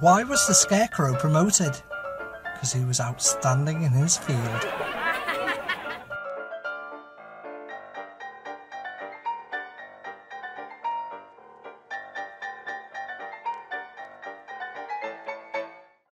Why was the Scarecrow promoted? Because he was outstanding in his field.